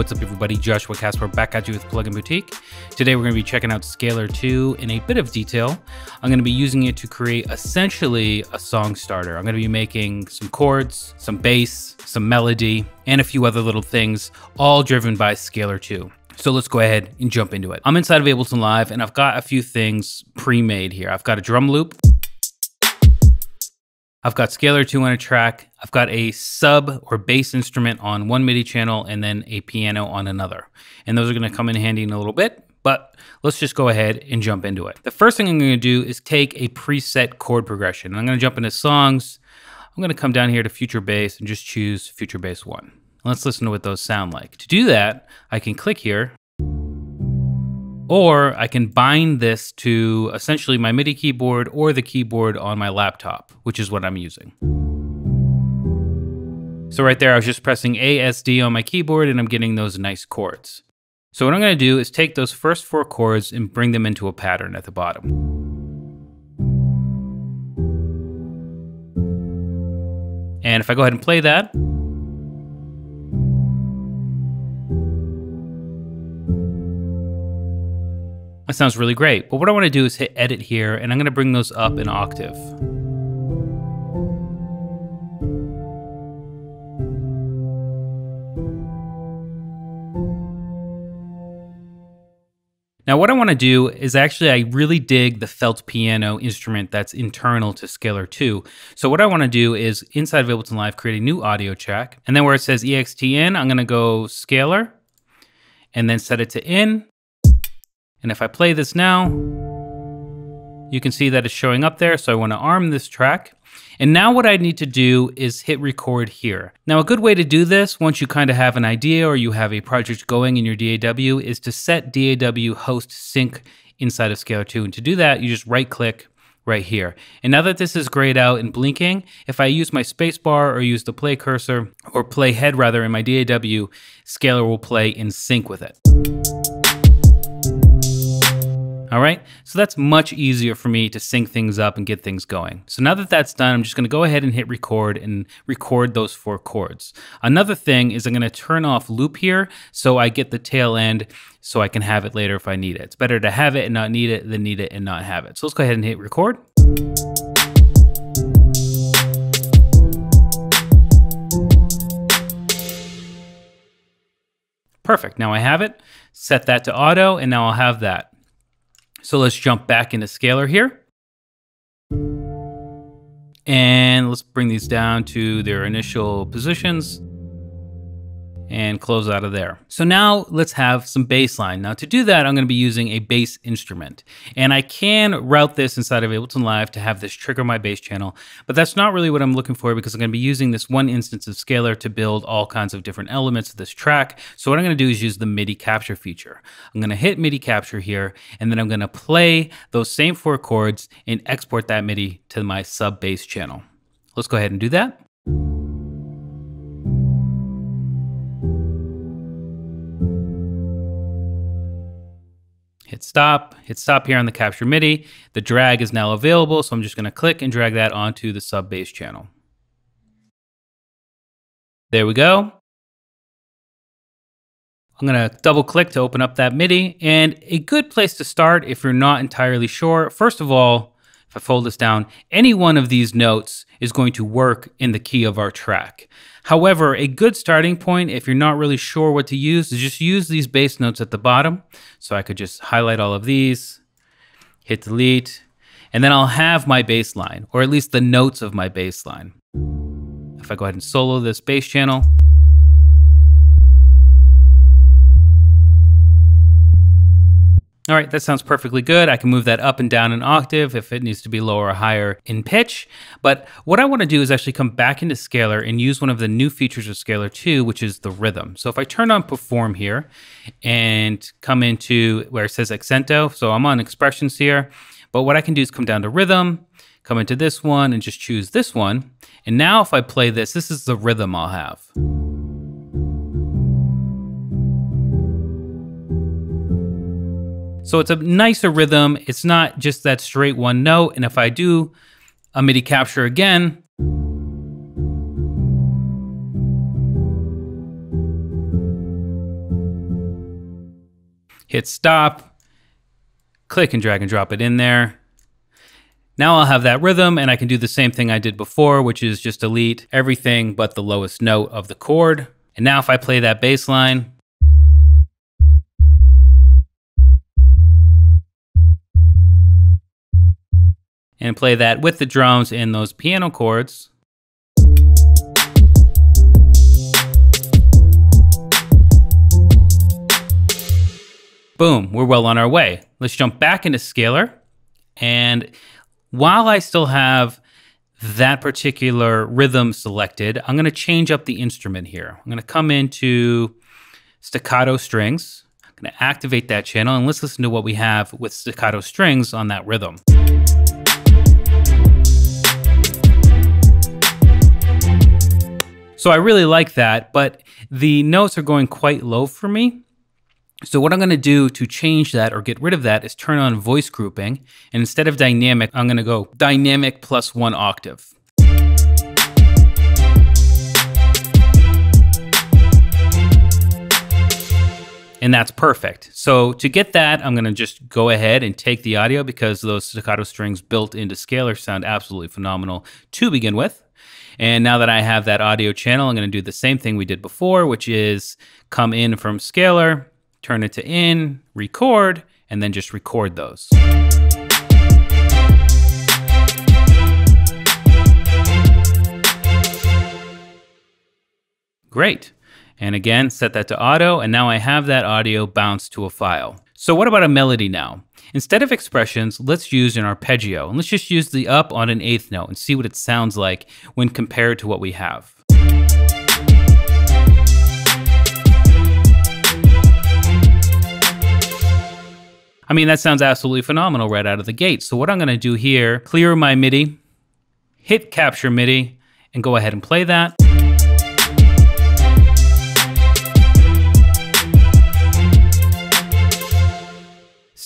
What's up, everybody? Joshua Casper back at you with Plugin Boutique. Today, we're going to be checking out Scaler 2 in a bit of detail. I'm going to be using it to create essentially a song starter. I'm going to be making some chords, some bass, some melody, and a few other little things, all driven by Scaler 2. So let's go ahead and jump into it. I'm inside of Ableton Live, and I've got a few things pre-made here. I've got a drum loop. I've got Scaler 2 on a track. I've got a sub or bass instrument on one MIDI channel and then a piano on another. And those are going to come in handy in a little bit, but let's just go ahead and jump into it. The first thing I'm going to do is take a preset chord progression. I'm going to jump into songs. I'm going to come down here to Future Bass and just choose Future Bass 1. Let's listen to what those sound like. To do that, I can click here or I can bind this to essentially my MIDI keyboard or the keyboard on my laptop, which is what I'm using. So right there, I was just pressing ASD on my keyboard and I'm getting those nice chords. So what I'm gonna do is take those first four chords and bring them into a pattern at the bottom. And if I go ahead and play that, That sounds really great. But what I want to do is hit edit here and I'm going to bring those up an octave. Now what I want to do is actually, I really dig the felt piano instrument that's internal to Scaler 2. So what I want to do is inside of Ableton Live, create a new audio track. And then where it says EXTN, I'm going to go Scaler and then set it to in. And if I play this now, you can see that it's showing up there. So I want to arm this track. And now what I need to do is hit record here. Now a good way to do this, once you kind of have an idea or you have a project going in your DAW, is to set DAW host sync inside of Scaler 2. And to do that, you just right click right here. And now that this is grayed out and blinking, if I use my spacebar or use the play cursor, or play head rather in my DAW, Scaler will play in sync with it. All right, so that's much easier for me to sync things up and get things going. So now that that's done, I'm just gonna go ahead and hit record and record those four chords. Another thing is I'm gonna turn off loop here so I get the tail end so I can have it later if I need it. It's better to have it and not need it than need it and not have it. So let's go ahead and hit record. Perfect, now I have it. Set that to auto and now I'll have that. So let's jump back into Scaler here. And let's bring these down to their initial positions and close out of there. So now let's have some bass line. Now to do that, I'm gonna be using a bass instrument. And I can route this inside of Ableton Live to have this trigger my bass channel, but that's not really what I'm looking for because I'm gonna be using this one instance of Scaler to build all kinds of different elements of this track. So what I'm gonna do is use the MIDI capture feature. I'm gonna hit MIDI capture here, and then I'm gonna play those same four chords and export that MIDI to my sub bass channel. Let's go ahead and do that. Hit stop, hit stop here on the capture MIDI. The drag is now available, so I'm just gonna click and drag that onto the sub bass channel. There we go. I'm gonna double click to open up that MIDI and a good place to start if you're not entirely sure. First of all, if I fold this down, any one of these notes is going to work in the key of our track. However, a good starting point, if you're not really sure what to use, is just use these bass notes at the bottom. So I could just highlight all of these, hit delete, and then I'll have my bass line, or at least the notes of my bass line. If I go ahead and solo this bass channel, All right, that sounds perfectly good. I can move that up and down an octave if it needs to be lower or higher in pitch. But what I want to do is actually come back into Scaler and use one of the new features of Scaler 2, which is the rhythm. So if I turn on Perform here and come into where it says Accento, so I'm on expressions here, but what I can do is come down to rhythm, come into this one and just choose this one. And now if I play this, this is the rhythm I'll have. So it's a nicer rhythm. It's not just that straight one note. And if I do a MIDI capture again, hit stop, click and drag and drop it in there. Now I'll have that rhythm and I can do the same thing I did before, which is just delete everything but the lowest note of the chord. And now if I play that bass line, and play that with the drums and those piano chords. Boom, we're well on our way. Let's jump back into Scaler. And while I still have that particular rhythm selected, I'm going to change up the instrument here. I'm going to come into staccato strings. I'm going to activate that channel and let's listen to what we have with staccato strings on that rhythm. So I really like that, but the notes are going quite low for me. So what I'm going to do to change that or get rid of that is turn on voice grouping. And instead of dynamic, I'm going to go dynamic plus one octave. and that's perfect. So to get that, I'm going to just go ahead and take the audio because those staccato strings built into Scaler sound absolutely phenomenal to begin with. And now that I have that audio channel, I'm going to do the same thing we did before, which is come in from Scaler, turn it to in, record, and then just record those. Great. And again, set that to auto, and now I have that audio bounce to a file. So what about a melody now? Instead of expressions, let's use an arpeggio, and let's just use the up on an eighth note and see what it sounds like when compared to what we have. I mean, that sounds absolutely phenomenal right out of the gate. So what I'm gonna do here, clear my MIDI, hit capture MIDI, and go ahead and play that.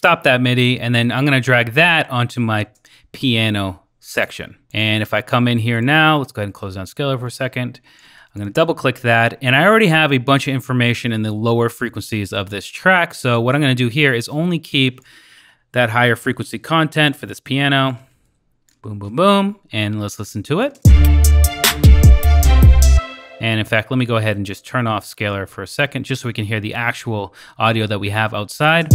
Stop that MIDI, and then I'm gonna drag that onto my piano section. And if I come in here now, let's go ahead and close down Scaler for a second. I'm gonna double click that, and I already have a bunch of information in the lower frequencies of this track. So what I'm gonna do here is only keep that higher frequency content for this piano. Boom, boom, boom, and let's listen to it. And in fact, let me go ahead and just turn off Scaler for a second, just so we can hear the actual audio that we have outside.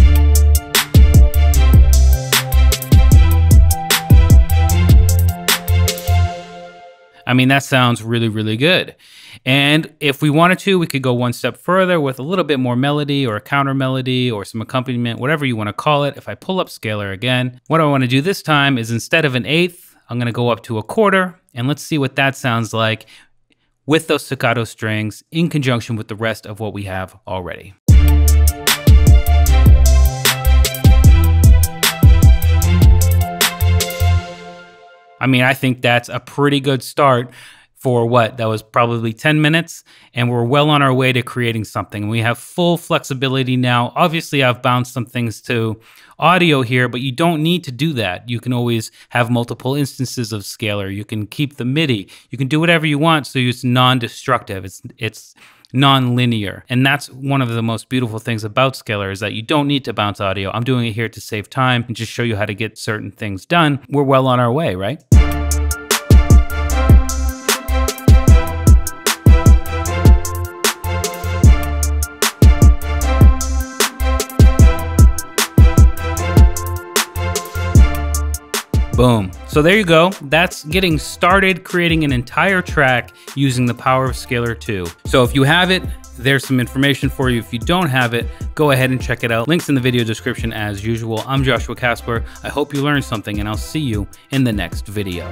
I mean, that sounds really, really good. And if we wanted to, we could go one step further with a little bit more melody or a counter melody or some accompaniment, whatever you want to call it. If I pull up Scaler again, what I want to do this time is instead of an eighth, I'm going to go up to a quarter and let's see what that sounds like with those staccato strings in conjunction with the rest of what we have already. Mean, I think that's a pretty good start for what? That was probably 10 minutes and we're well on our way to creating something. We have full flexibility now. Obviously i've bounced some things to audio here but you don't need to do that. You can always have multiple instances of scaler. You can keep the midi. You can do whatever you want so it's non-destructive. It's it's non-linear. And that's one of the most beautiful things about scaler is that you don't need to bounce audio. I'm doing it here to save time and just show you how to get certain things done. We're well on our way right? Boom. So there you go. That's getting started creating an entire track using the power of Scaler 2. So if you have it, there's some information for you. If you don't have it, go ahead and check it out. Links in the video description as usual. I'm Joshua Casper. I hope you learned something and I'll see you in the next video.